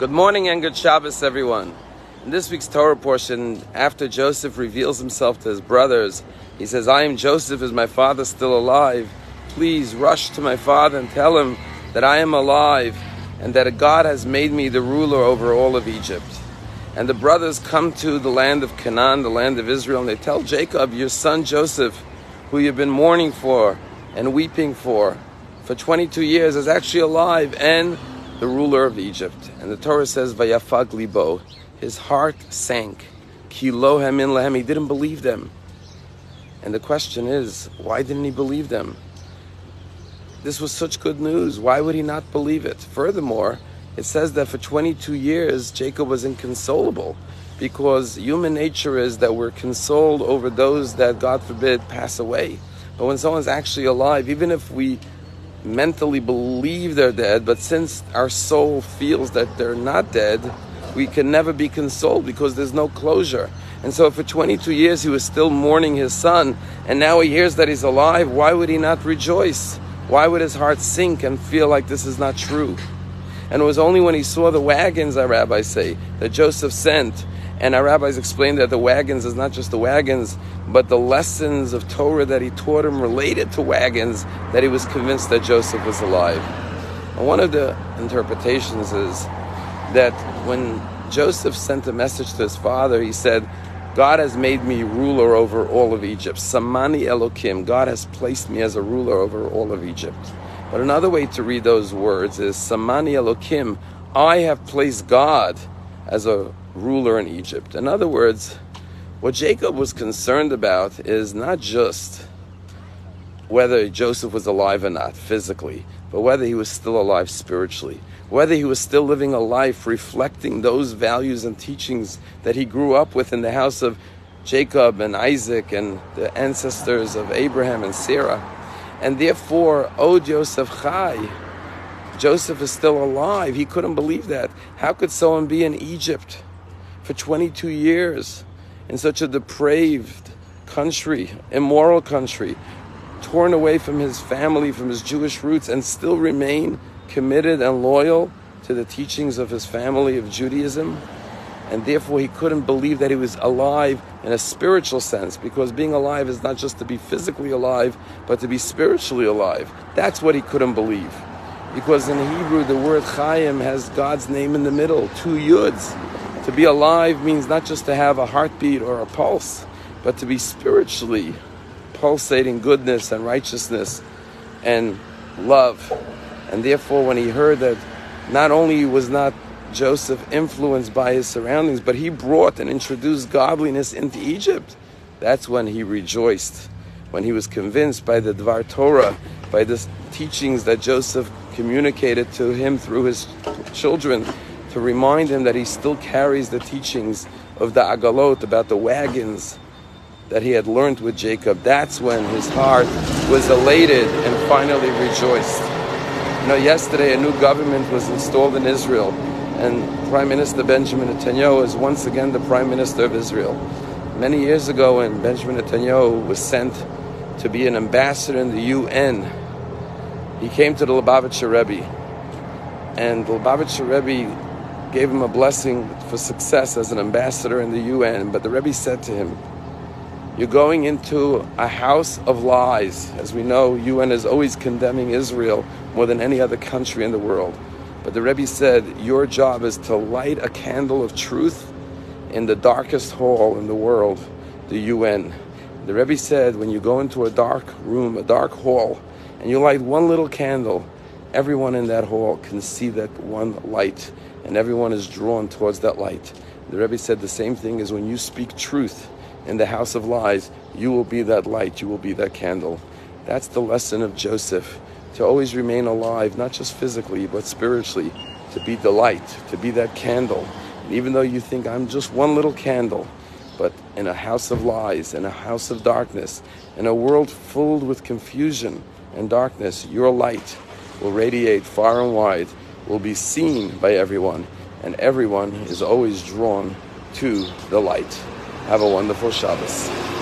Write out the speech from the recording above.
Good morning and good Shabbos, everyone. In this week's Torah portion, after Joseph reveals himself to his brothers, he says, I am Joseph, is my father still alive? Please rush to my father and tell him that I am alive and that a God has made me the ruler over all of Egypt. And the brothers come to the land of Canaan, the land of Israel, and they tell Jacob, Your son Joseph, who you've been mourning for and weeping for for 22 years, is actually alive and the ruler of Egypt. And the Torah says, Vayafag libo, his heart sank. Ki lo hemin lehem, he didn't believe them. And the question is, why didn't he believe them? This was such good news. Why would he not believe it? Furthermore, it says that for 22 years, Jacob was inconsolable because human nature is that we're consoled over those that, God forbid, pass away. But when someone's actually alive, even if we mentally believe they're dead, but since our soul feels that they're not dead, we can never be consoled because there's no closure. And so for 22 years he was still mourning his son, and now he hears that he's alive. Why would he not rejoice? Why would his heart sink and feel like this is not true? And it was only when he saw the wagons, our rabbis say, that Joseph sent and our rabbis explained that the wagons is not just the wagons, but the lessons of Torah that he taught him related to wagons, that he was convinced that Joseph was alive. And one of the interpretations is that when Joseph sent a message to his father, he said, God has made me ruler over all of Egypt. Samani Elokim, God has placed me as a ruler over all of Egypt. But another way to read those words is Samani Elokim, I have placed God as a ruler in Egypt. In other words, what Jacob was concerned about is not just whether Joseph was alive or not physically, but whether he was still alive spiritually, whether he was still living a life reflecting those values and teachings that he grew up with in the house of Jacob and Isaac and the ancestors of Abraham and Sarah. And therefore, O Joseph Chai, Joseph is still alive. He couldn't believe that. How could someone be in Egypt? for 22 years in such a depraved country, immoral country, torn away from his family, from his Jewish roots, and still remain committed and loyal to the teachings of his family of Judaism. And therefore, he couldn't believe that he was alive in a spiritual sense, because being alive is not just to be physically alive, but to be spiritually alive. That's what he couldn't believe. Because in Hebrew, the word Chaim has God's name in the middle, two yuds. To be alive means not just to have a heartbeat or a pulse, but to be spiritually pulsating goodness and righteousness and love. And therefore, when he heard that not only was not Joseph influenced by his surroundings, but he brought and introduced godliness into Egypt, that's when he rejoiced. When he was convinced by the Dvar Torah, by the teachings that Joseph communicated to him through his children, to remind him that he still carries the teachings of the Agalot about the wagons that he had learned with Jacob. That's when his heart was elated and finally rejoiced. You know, yesterday a new government was installed in Israel, and Prime Minister Benjamin Netanyahu is once again the Prime Minister of Israel. Many years ago, when Benjamin Netanyahu was sent to be an ambassador in the UN, he came to the Lubavitcher Rebbe, and the Lubavitcher Rebbe gave him a blessing for success as an ambassador in the UN. But the Rebbe said to him, You're going into a house of lies. As we know, UN is always condemning Israel more than any other country in the world. But the Rebbe said, Your job is to light a candle of truth in the darkest hall in the world, the UN. The Rebbe said, When you go into a dark room, a dark hall, and you light one little candle, everyone in that hall can see that one light and everyone is drawn towards that light. The Rebbe said the same thing is when you speak truth in the house of lies, you will be that light, you will be that candle. That's the lesson of Joseph to always remain alive, not just physically, but spiritually, to be the light, to be that candle. And even though you think I'm just one little candle, but in a house of lies, in a house of darkness, in a world filled with confusion and darkness, your light will radiate far and wide will be seen by everyone, and everyone is always drawn to the light. Have a wonderful Shabbos.